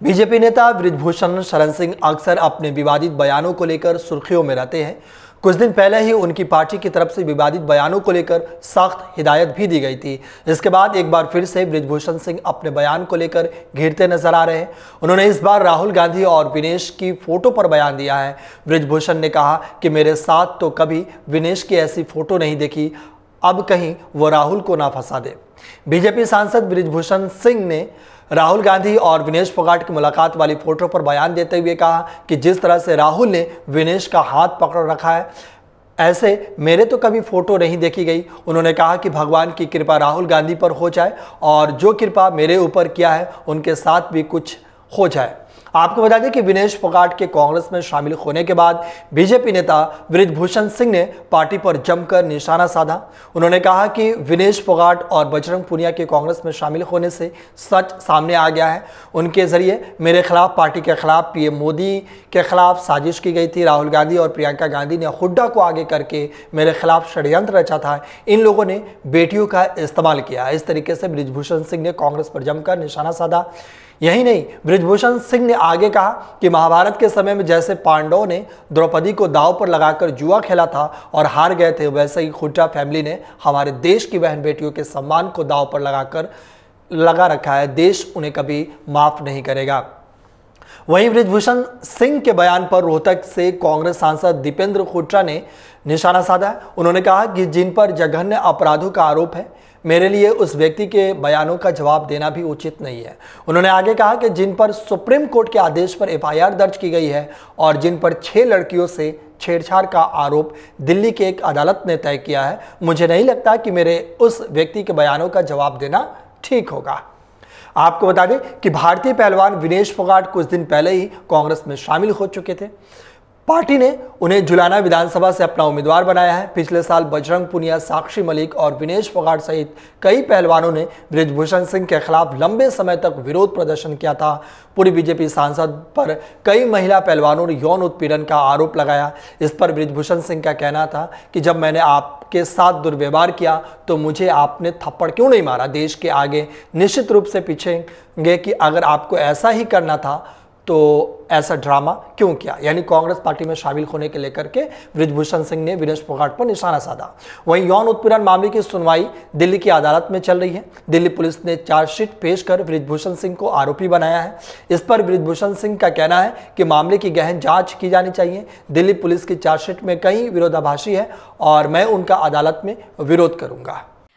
BJP नेता ब्रिजभूषण शरण सिंह अक्सर अपने विवादित बयानों को लेकर सुर्खियों में रहते हैं। कुछ दिन पहले ही उनकी पार्टी की तरफ़ से विवादित बयानों को लेकर सख्त हिदायत भी दी गई थी। इसके बाद एक बार फिर से ब्रिजभूषण सिंह अपने बयान को लेकर घिरते नज़र आ रहे हैं। उन्होंने इस बार राहुल गांधी और विनेश की फ़ोटो पर बयान दिया है। ब्रिजभूषण ने कहा कि मेरे साथ तो कभी विनेश की ऐसी फ़ोटो नहीं देखी। अब कहीं वो राहुल को ना फंसा दे। बीजेपी सांसद ब्रिजभूषण सिंह ने राहुल गांधी और विनेश फोगाट की मुलाकात वाली फ़ोटो पर बयान देते हुए कहा कि जिस तरह से राहुल ने विनेश का हाथ पकड़ रखा है, ऐसे मेरे तो कभी फ़ोटो नहीं देखी गई। उन्होंने कहा कि भगवान की कृपा राहुल गांधी पर हो जाए और जो कृपा मेरे ऊपर किया है, उनके साथ भी कुछ हो जाए। आपको बता दें कि विनेश फोगाट के कांग्रेस में शामिल होने के बाद बीजेपी नेता ब्रिजभूषण सिंह ने पार्टी पर जमकर निशाना साधा। उन्होंने कहा कि विनेश फोगाट और बजरंग पुनिया के कांग्रेस में शामिल होने से सच सामने आ गया है। उनके ज़रिए मेरे खिलाफ, पार्टी के खिलाफ, पीएम मोदी के खिलाफ साजिश की गई थी। राहुल गांधी और प्रियंका गांधी ने हुड्डा को आगे करके मेरे खिलाफ षड्यंत्र रचा था। इन लोगों ने बेटियों का इस्तेमाल किया। इस तरीके से ब्रिजभूषण सिंह ने कांग्रेस पर जमकर निशाना साधा। यही नहीं, ब्रिजभूषण सिंह ने आगे कहा कि महाभारत के समय में जैसे पांडवों ने द्रौपदी को दाव पर लगाकर जुआ खेला था और हार गए थे, वैसे ही खुट्टा फैमिली ने हमारे देश की बहन बेटियों के सम्मान को दाव पर लगाकर लगा रखा है। देश उन्हें कभी माफ़ नहीं करेगा। वहीं ब्रिजभूषण सिंह के बयान पर रोहतक से कांग्रेस सांसद दीपेंद्र खुट्रा ने निशाना साधा। उन्होंने कहा कि जिन पर जघन्य अपराधों का आरोप है, मेरे लिए उस व्यक्ति के बयानों का जवाब देना भी उचित नहीं है। उन्होंने आगे कहा कि जिन पर सुप्रीम कोर्ट के आदेश पर एफआईआर दर्ज की गई है और जिन पर छह लड़कियों से छेड़छाड़ का आरोप दिल्ली के एक अदालत ने तय किया है, मुझे नहीं लगता कि मेरे उस व्यक्ति के बयानों का जवाब देना ठीक होगा। आपको बता दें कि भारतीय पहलवान विनेश फोगाट कुछ दिन पहले ही कांग्रेस में शामिल हो चुके थे। पार्टी ने उन्हें जुलाना विधानसभा से अपना उम्मीदवार बनाया है। पिछले साल बजरंग पुनिया, साक्षी मलिक और विनेश फोगाट सहित कई पहलवानों ने ब्रिजभूषण सिंह के खिलाफ लंबे समय तक विरोध प्रदर्शन किया था। पूरी बीजेपी सांसद पर कई महिला पहलवानों ने यौन उत्पीड़न का आरोप लगाया। इस पर ब्रिजभूषण सिंह का कहना था कि जब मैंने आपके साथ दुर्व्यवहार किया तो मुझे आपने थप्पड़ क्यों नहीं मारा? देश के आगे निश्चित रूप से पीछेंगे कि अगर आपको ऐसा ही करना था तो ऐसा ड्रामा क्यों किया? यानी कांग्रेस पार्टी में शामिल होने के लेकर के ब्रिजभूषण सिंह ने विनेश फोगाट पर निशाना साधा। वहीं यौन उत्पीड़न मामले की सुनवाई दिल्ली की अदालत में चल रही है। दिल्ली पुलिस ने चार्जशीट पेश कर ब्रिजभूषण सिंह को आरोपी बनाया है। इस पर ब्रिजभूषण सिंह का कहना है कि मामले की गहन जाँच की जानी चाहिए। दिल्ली पुलिस की चार्जशीट में कई विरोधाभाषी है और मैं उनका अदालत में विरोध करूँगा।